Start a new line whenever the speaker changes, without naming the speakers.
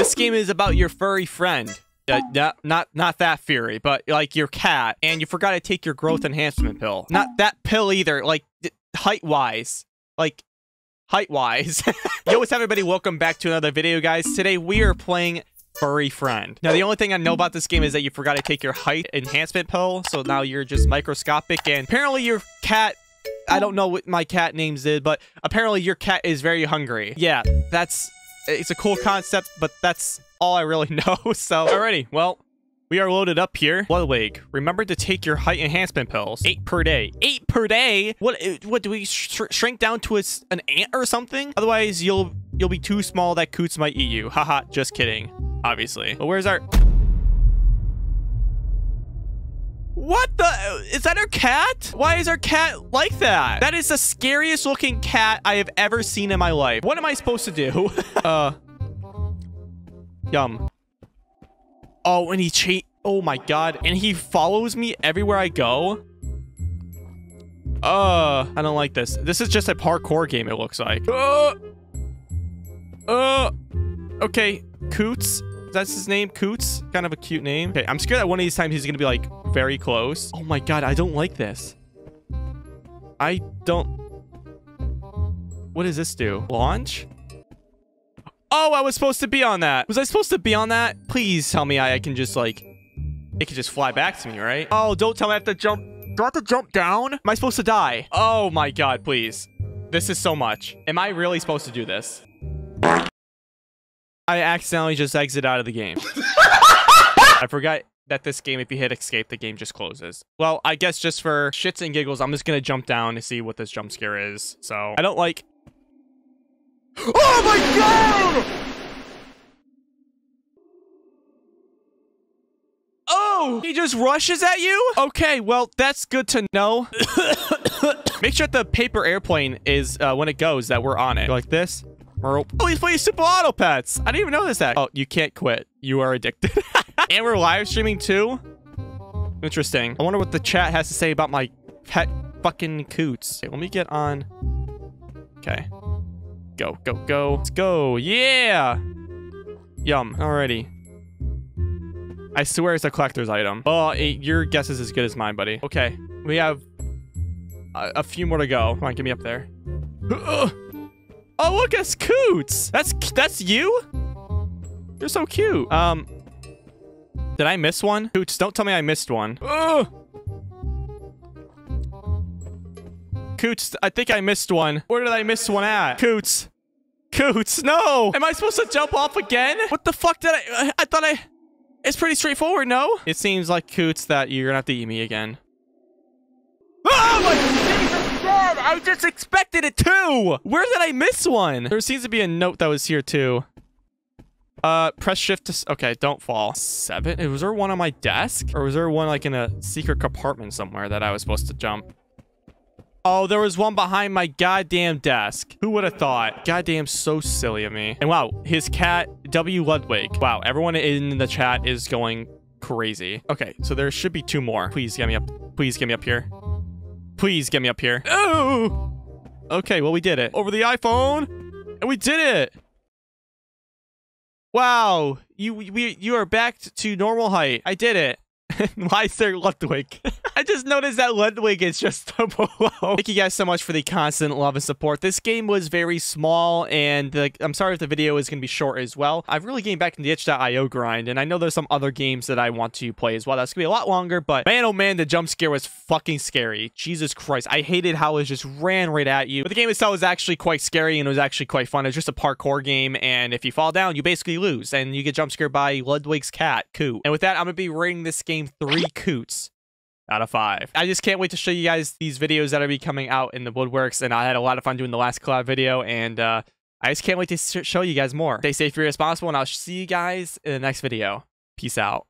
This game is about your furry friend. Uh, not, not not that fury, but like your cat, and you forgot to take your growth enhancement pill. Not that pill either. Like height wise, like height wise. Yo, what's up, everybody? Welcome back to another video, guys. Today we are playing furry friend. Now, the only thing I know about this game is that you forgot to take your height enhancement pill, so now you're just microscopic, and apparently your cat I don't know what my cat names did, but apparently your cat is very hungry. Yeah, that's it's a cool concept, but that's all I really know. So, alrighty, well, we are loaded up here. Ludwig, remember to take your height enhancement pills. Eight per day. Eight per day? What? Uh, what do we sh shrink down to a, an ant or something? Otherwise, you'll you'll be too small that Coots might eat you. Haha, just kidding. Obviously. But where's our... What the? Is that our cat? Why is our cat like that? That is the scariest looking cat I have ever seen in my life. What am I supposed to do? uh. Yum. Oh, and he cha- Oh my god. And he follows me everywhere I go? Uh, I don't like this. This is just a parkour game, it looks like. Uh, uh, okay. Coots. That's his name, Coots. Kind of a cute name. Okay, I'm scared that one of these times he's gonna be like very close. Oh my god, I don't like this. I don't... What does this do? Launch? Oh, I was supposed to be on that. Was I supposed to be on that? Please tell me I, I can just like... It can just fly back to me, right? Oh, don't tell me I have to jump... Do I have to jump down? Am I supposed to die? Oh my god, please. This is so much. Am I really supposed to do this? I accidentally just exit out of the game. I forgot that this game, if you hit escape, the game just closes. Well, I guess just for shits and giggles, I'm just gonna jump down to see what this jump scare is. So, I don't like... Oh my god! Oh! He just rushes at you? Okay, well, that's good to know. Make sure the paper airplane is, uh, when it goes, that we're on it. Like this. Oh, he's playing Super Auto Pets. I didn't even know this. That. Oh, you can't quit. You are addicted. and we're live streaming too? Interesting. I wonder what the chat has to say about my pet fucking coots. Okay, let me get on. Okay. Go, go, go. Let's go. Yeah. Yum. Alrighty. I swear it's a collector's item. Oh, it, your guess is as good as mine, buddy. Okay. We have a, a few more to go. Come on, get me up there. Oh, look, it's Coots. That's that's you? You're so cute. Um, did I miss one? Coots, don't tell me I missed one. Ugh. Coots, I think I missed one. Where did I miss one at? Coots. Coots, no! Am I supposed to jump off again? What the fuck did I- I thought I- It's pretty straightforward, no? It seems like, Coots, that you're gonna have to eat me again. Oh my Jesus God! I just expected it too! Where did I miss one? There seems to be a note that was here too. Uh, press shift to... Okay, don't fall. Seven? Was there one on my desk? Or was there one like in a secret compartment somewhere that I was supposed to jump? Oh, there was one behind my goddamn desk. Who would have thought? Goddamn, so silly of me. And wow, his cat, W. Ludwig. Wow, everyone in the chat is going crazy. Okay, so there should be two more. Please get me up. Please get me up here. Please get me up here. Oh! Okay, well, we did it. Over the iPhone. And we did it. Wow. You we you are back to normal height. I did it. Why is there Ludwig? I just noticed that Ludwig is just below. Thank you guys so much for the constant love and support. This game was very small, and the, I'm sorry if the video is going to be short as well. I've really gained back in the itch.io grind, and I know there's some other games that I want to play as well. That's going to be a lot longer, but man, oh man, the jump scare was fucking scary. Jesus Christ. I hated how it just ran right at you. But the game itself was actually quite scary, and it was actually quite fun. It's just a parkour game, and if you fall down, you basically lose, and you get jump scared by Ludwig's cat, Coot. And with that, I'm going to be rating this game three coots out of five. I just can't wait to show you guys these videos that are be coming out in the woodworks, and I had a lot of fun doing the last collab video, and uh, I just can't wait to show you guys more. Stay safe, be responsible, and I'll see you guys in the next video. Peace out.